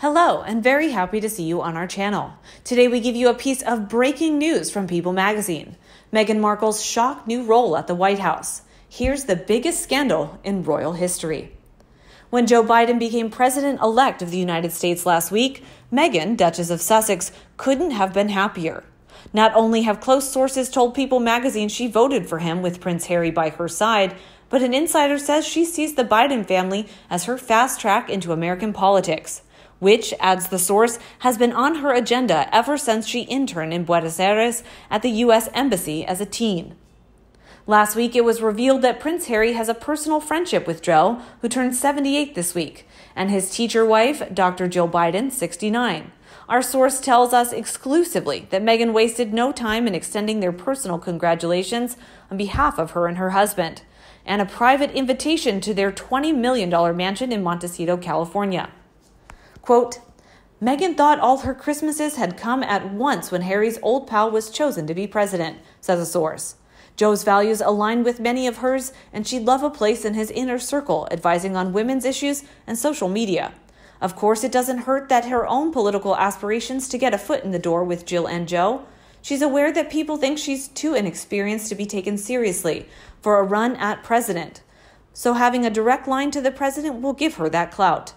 Hello, and very happy to see you on our channel. Today we give you a piece of breaking news from People magazine. Meghan Markle's shock new role at the White House. Here's the biggest scandal in royal history. When Joe Biden became president elect of the United States last week, Meghan, Duchess of Sussex, couldn't have been happier. Not only have close sources told People magazine she voted for him with Prince Harry by her side, but an insider says she sees the Biden family as her fast track into American politics, which, adds the source, has been on her agenda ever since she interned in Buenos Aires at the U.S. Embassy as a teen. Last week, it was revealed that Prince Harry has a personal friendship with Joe, who turned 78 this week, and his teacher wife, Dr. Jill Biden, 69. Our source tells us exclusively that Meghan wasted no time in extending their personal congratulations on behalf of her and her husband, and a private invitation to their $20 million mansion in Montecito, California. Quote, Meghan thought all her Christmases had come at once when Harry's old pal was chosen to be president, says a source. Joe's values align with many of hers, and she'd love a place in his inner circle, advising on women's issues and social media. Of course, it doesn't hurt that her own political aspirations to get a foot in the door with Jill and Joe. She's aware that people think she's too inexperienced to be taken seriously for a run at president. So having a direct line to the president will give her that clout.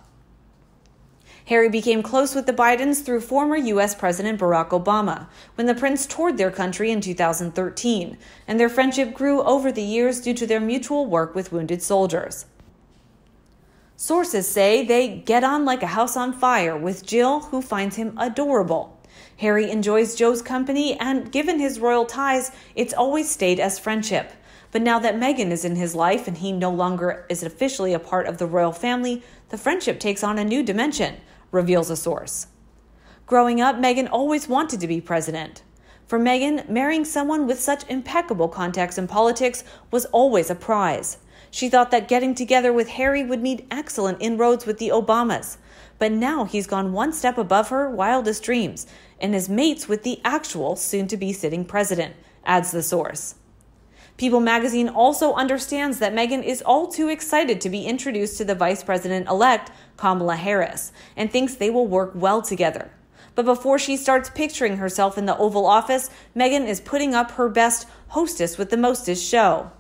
Harry became close with the Bidens through former U.S. President Barack Obama when the prince toured their country in 2013, and their friendship grew over the years due to their mutual work with wounded soldiers. Sources say they get on like a house on fire with Jill, who finds him adorable. Harry enjoys Joe's company, and given his royal ties, it's always stayed as friendship. But now that Meghan is in his life and he no longer is officially a part of the royal family, the friendship takes on a new dimension, reveals a source. Growing up, Meghan always wanted to be president. For Meghan, marrying someone with such impeccable contacts in politics was always a prize. She thought that getting together with Harry would mean excellent inroads with the Obamas. But now he's gone one step above her wildest dreams and is mates with the actual soon to be sitting president, adds the source. People magazine also understands that Meghan is all too excited to be introduced to the vice president elect, Kamala Harris, and thinks they will work well together. But before she starts picturing herself in the Oval Office, Meghan is putting up her best hostess with the mostest show.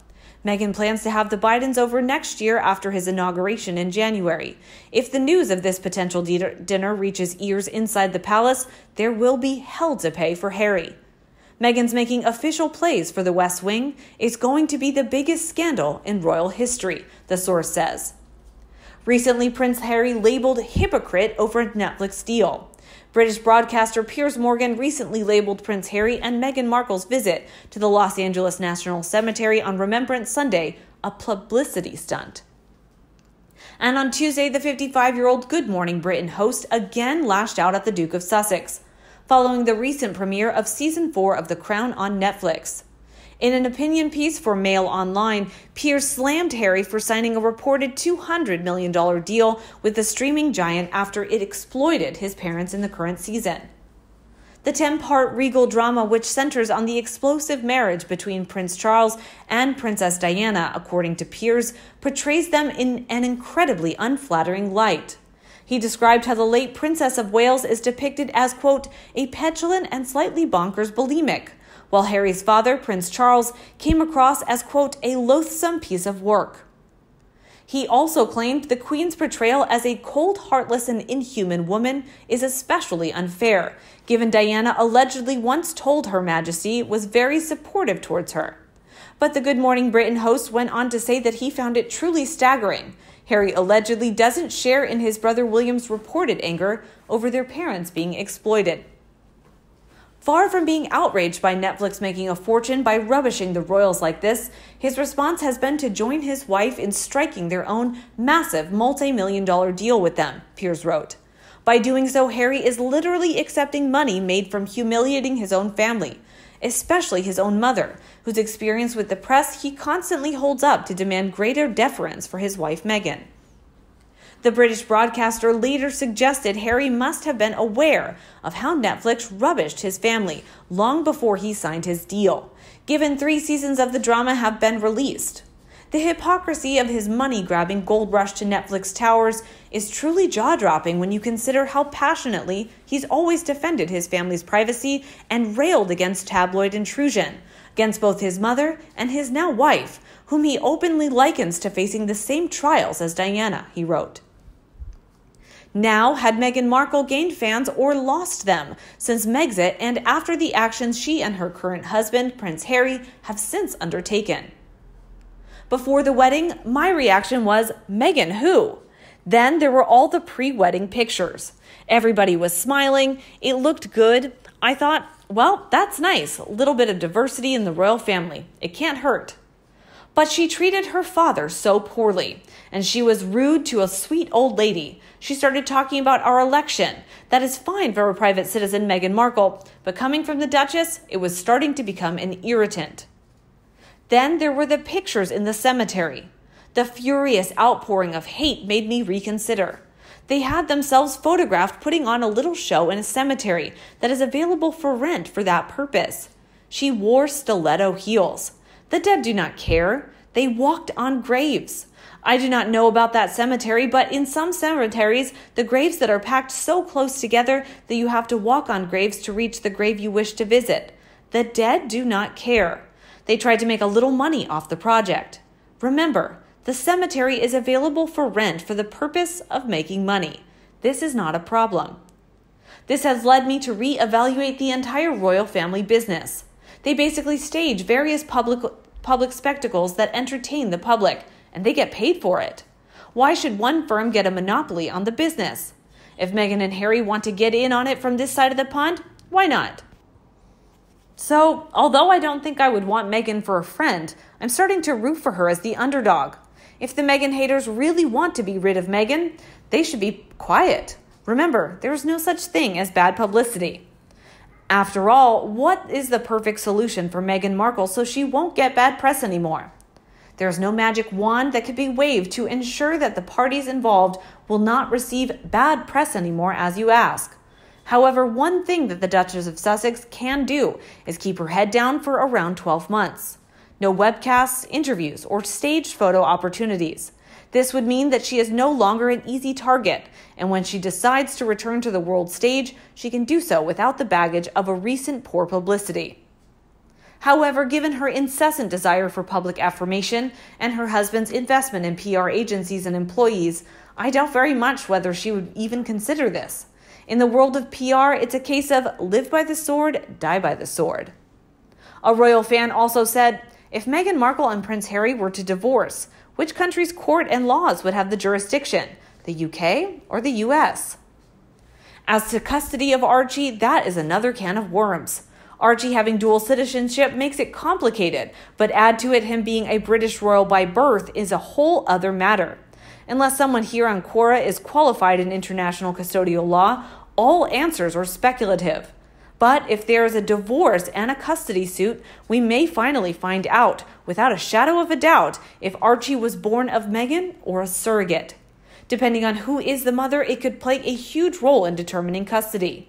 Meghan plans to have the Bidens over next year after his inauguration in January. If the news of this potential dinner reaches ears inside the palace, there will be hell to pay for Harry. Meghan's making official plays for the West Wing. It's going to be the biggest scandal in royal history, the source says. Recently, Prince Harry labeled hypocrite over a Netflix deal. British broadcaster Piers Morgan recently labeled Prince Harry and Meghan Markle's visit to the Los Angeles National Cemetery on Remembrance Sunday a publicity stunt. And on Tuesday, the 55 year old Good Morning Britain host again lashed out at the Duke of Sussex, following the recent premiere of season 4 of The Crown on Netflix. In an opinion piece for Mail Online, Piers slammed Harry for signing a reported $200 million deal with the streaming giant after it exploited his parents in the current season. The 10 part regal drama, which centers on the explosive marriage between Prince Charles and Princess Diana, according to Piers, portrays them in an incredibly unflattering light. He described how the late Princess of Wales is depicted as, quote, a petulant and slightly bonkers bulimic, while Harry's father, Prince Charles, came across as, quote, a loathsome piece of work. He also claimed the Queen's portrayal as a cold, heartless, and inhuman woman is especially unfair, given Diana allegedly once told Her Majesty was very supportive towards her. But the Good Morning Britain host went on to say that he found it truly staggering. Harry allegedly doesn't share in his brother William's reported anger over their parents being exploited. Far from being outraged by Netflix making a fortune by rubbishing the royals like this, his response has been to join his wife in striking their own massive multi million dollar deal with them, Piers wrote. By doing so, Harry is literally accepting money made from humiliating his own family, especially his own mother, whose experience with the press he constantly holds up to demand greater deference for his wife Meghan. The British broadcaster later suggested Harry must have been aware of how Netflix rubbished his family long before he signed his deal, given three seasons of the drama have been released. The hypocrisy of his money grabbing gold rush to Netflix towers is truly jaw dropping when you consider how passionately he's always defended his family's privacy and railed against tabloid intrusion, against both his mother and his now wife, whom he openly likens to facing the same trials as Diana, he wrote. Now, had Meghan Markle gained fans or lost them since Megxit and after the actions she and her current husband, Prince Harry, have since undertaken? Before the wedding, my reaction was, Meghan, who? Then there were all the pre wedding pictures. Everybody was smiling. It looked good. I thought, well, that's nice. A little bit of diversity in the royal family. It can't hurt. But she treated her father so poorly, and she was rude to a sweet old lady. She started talking about our election. That is fine for a private citizen, Meghan Markle, but coming from the Duchess, it was starting to become an irritant. Then there were the pictures in the cemetery. The furious outpouring of hate made me reconsider. They had themselves photographed putting on a little show in a cemetery that is available for rent for that purpose. She wore stiletto heels. The dead do not care. They walked on graves. I do not know about that cemetery, but in some cemeteries, the graves that are packed so close together that you have to walk on graves to reach the grave you wish to visit. The dead do not care. They tried to make a little money off the project. Remember, the cemetery is available for rent for the purpose of making money. This is not a problem. This has led me to reevaluate the entire royal family business. They basically stage various public public spectacles that entertain the public, and they get paid for it. Why should one firm get a monopoly on the business? If Meghan and Harry want to get in on it from this side of the pond, why not? So, although I don't think I would want Meghan for a friend, I'm starting to root for her as the underdog. If the Meghan haters really want to be rid of Meghan, they should be quiet. Remember, there is no such thing as bad publicity. After all, what is the perfect solution for Meghan Markle so she won't get bad press anymore? There's no magic wand that could be waved to ensure that the parties involved will not receive bad press anymore as you ask. However, one thing that the Duchess of Sussex can do is keep her head down for around 12 months. No webcasts, interviews, or staged photo opportunities. This would mean that she is no longer an easy target, and when she decides to return to the world stage, she can do so without the baggage of a recent poor publicity. However, given her incessant desire for public affirmation and her husband's investment in PR agencies and employees, I doubt very much whether she would even consider this. In the world of PR, it's a case of live by the sword, die by the sword. A royal fan also said if Meghan Markle and Prince Harry were to divorce, which country's court and laws would have the jurisdiction, the UK or the US? As to custody of Archie, that is another can of worms. Archie having dual citizenship makes it complicated, but add to it him being a British royal by birth is a whole other matter. Unless someone here on Quora is qualified in international custodial law, all answers are speculative. But if there is a divorce and a custody suit, we may finally find out, without a shadow of a doubt, if Archie was born of Meghan or a surrogate. Depending on who is the mother, it could play a huge role in determining custody.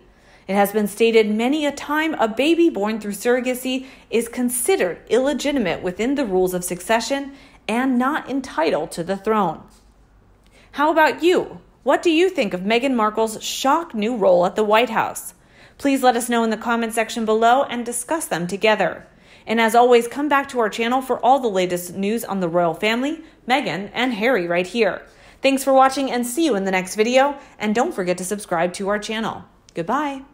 It has been stated many a time a baby born through surrogacy is considered illegitimate within the rules of succession and not entitled to the throne. How about you? What do you think of Meghan Markle's shock new role at the White House? Please let us know in the comment section below and discuss them together. And as always, come back to our channel for all the latest news on the royal family, Meghan, and Harry right here. Thanks for watching and see you in the next video. And don't forget to subscribe to our channel. Goodbye.